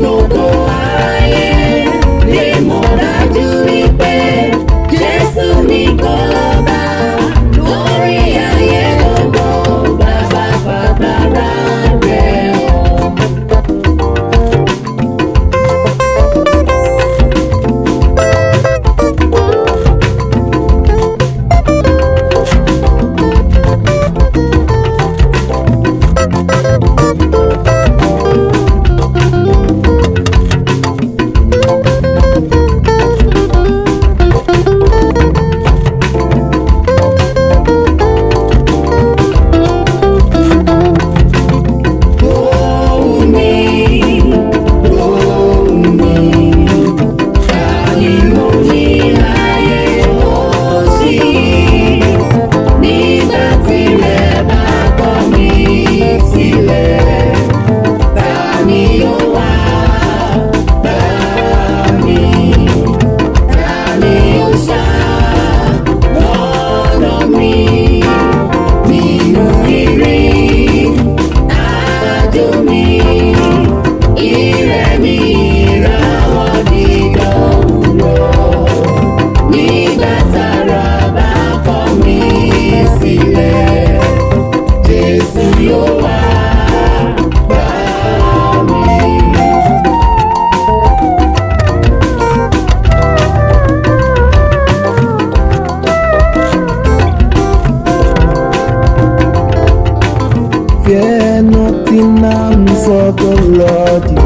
what Lord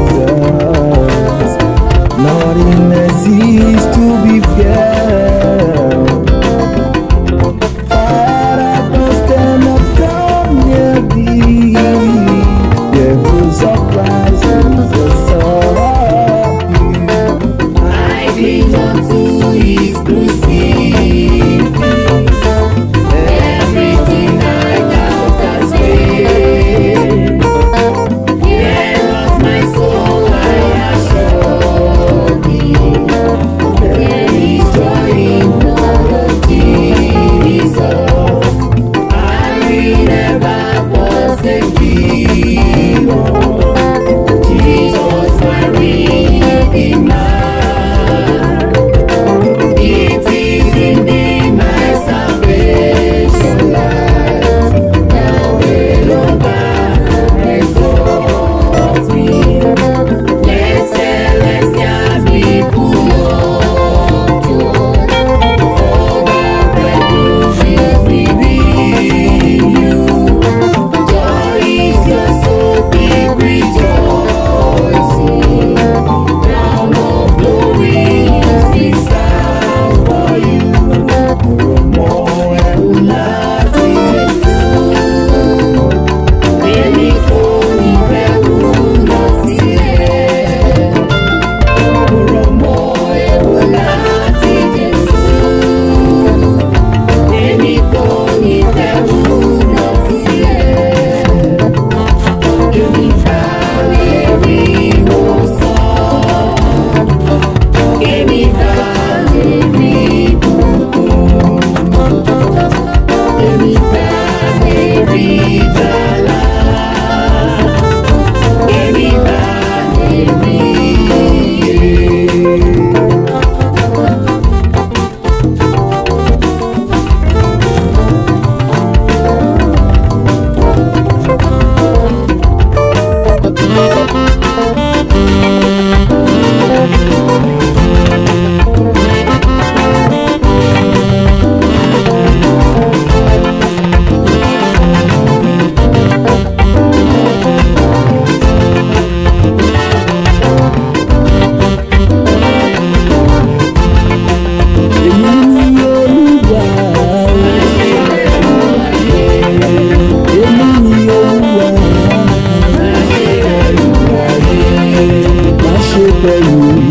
you.